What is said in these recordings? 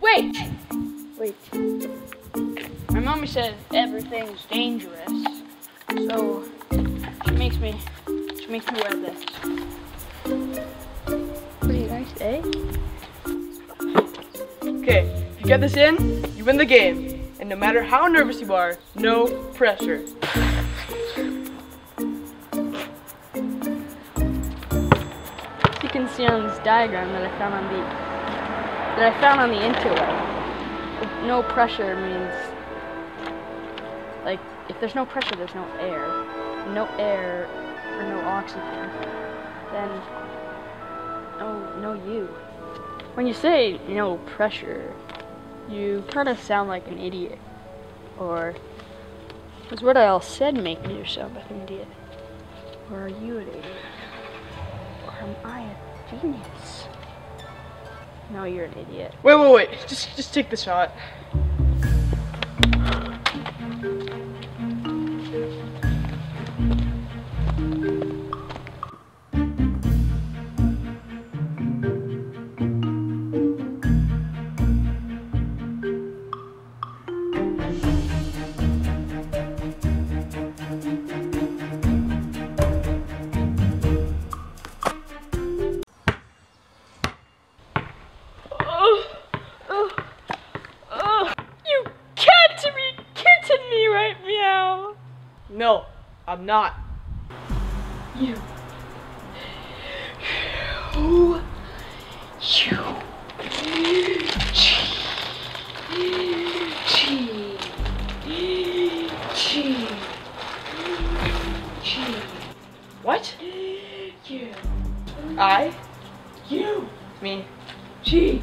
Wait! Wait. My mommy says everything's dangerous. So she makes me she makes me wear this. Pretty nice, eh? Okay, if you get this in, you win the game. And no matter how nervous you are, no pressure. As you can see on this diagram that I found on the that I found on the interweb, no pressure means like if there's no pressure, there's no air. No air or no oxygen, then no no you. When you say no pressure, you kind of sound like an idiot. Or was what I all said making you sound like an idiot? Or are you an idiot? Or am I a genius? No, you're an idiot. Wait, wait, wait. Just, just take the shot. Not. You. You. You. What? You. I? You. Me? Chi.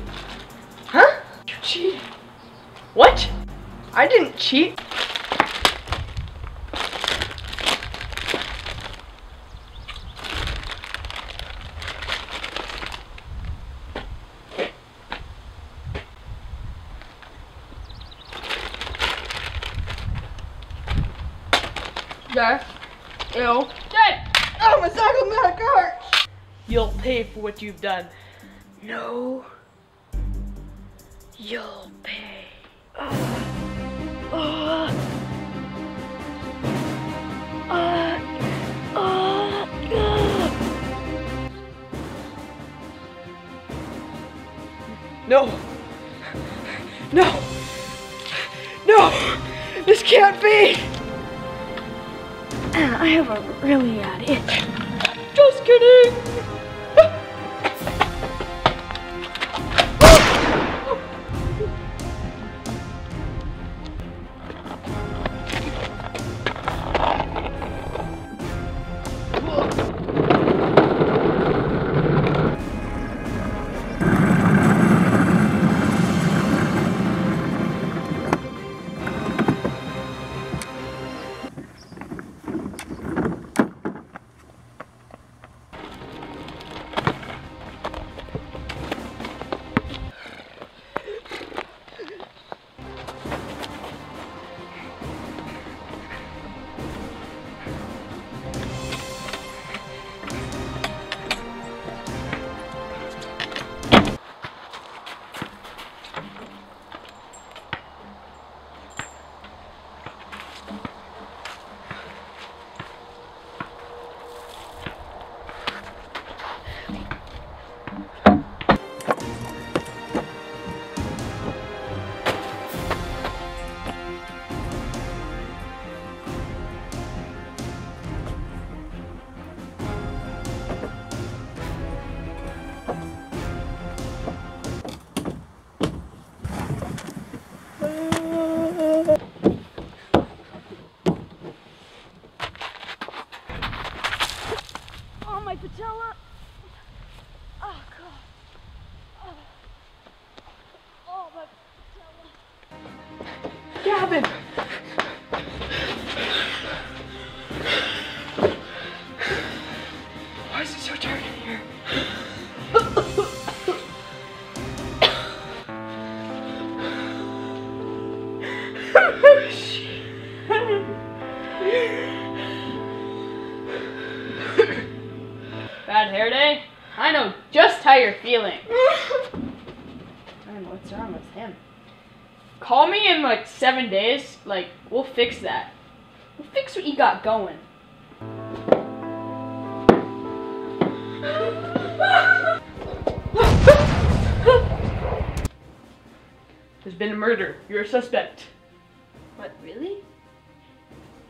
Huh? You cheated. What? I didn't cheat. Yes. Ew. Dad! Oh, my psychomatic heart! You'll pay for what you've done. No. You'll pay. Uh, uh. No. No. No. This can't be. I have a really bad itch. Just kidding. Gavin. Why is it so dark in here? Bad hair day? I know just how you're feeling. I know it's wrong with him? Call me in like seven days. Like, we'll fix that. We'll fix what you got going. There's been a murder. You're a suspect. What, really?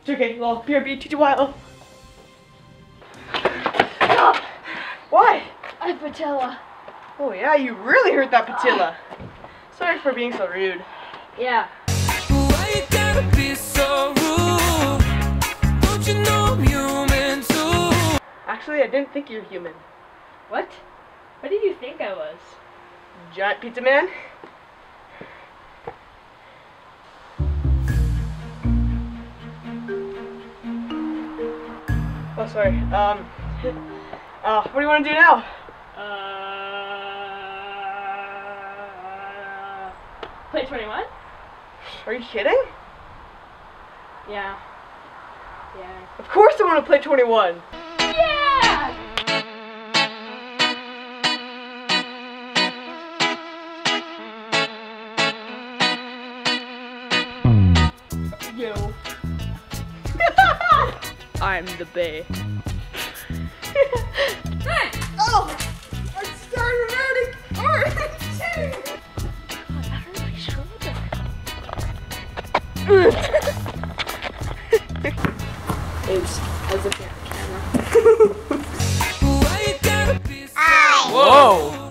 It's okay. Well, BRB, a while. Why? I patella. Oh yeah, you really hurt that patella. Ah. Sorry for being so rude. Yeah. Why you gotta be so rude? Don't you know I'm human too? Actually, I didn't think you're human. What? What did you think I was? Giant pizza man? Oh, sorry. Um, uh, what do you want to do now? Uh, play 21? Are you kidding? Yeah. Yeah. Of course I want to play 21. Yeah! Yo. I'm the bay. Oops. I was looking at the camera. Why you gotta be so Whoa!